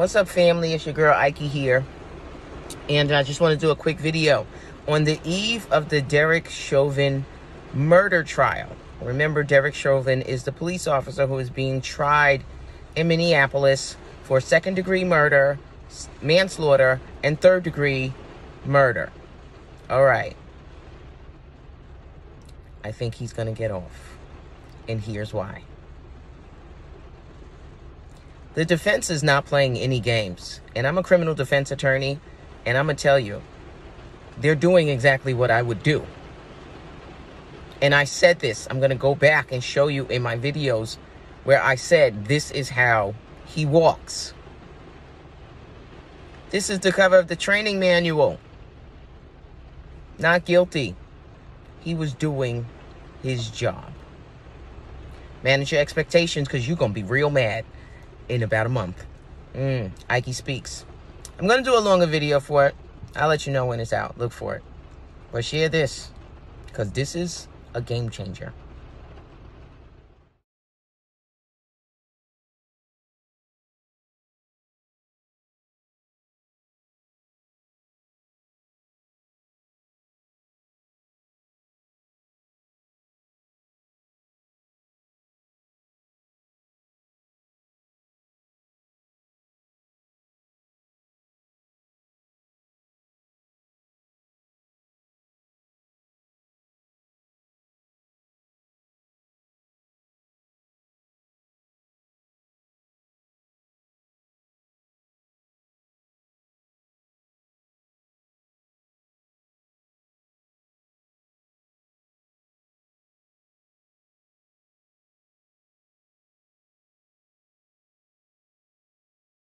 What's up, family? It's your girl Ike here. And I just want to do a quick video on the eve of the Derek Chauvin murder trial. Remember, Derek Chauvin is the police officer who is being tried in Minneapolis for second degree murder, manslaughter, and third degree murder. All right. I think he's going to get off. And here's why. The defense is not playing any games. And I'm a criminal defense attorney, and I'm going to tell you, they're doing exactly what I would do. And I said this, I'm going to go back and show you in my videos where I said this is how he walks. This is the cover of the training manual. Not guilty. He was doing his job. Manage your expectations because you're going to be real mad in about a month. Mm, Ike speaks. I'm going to do a longer video for it. I'll let you know when it's out. Look for it. But share this because this is a game changer.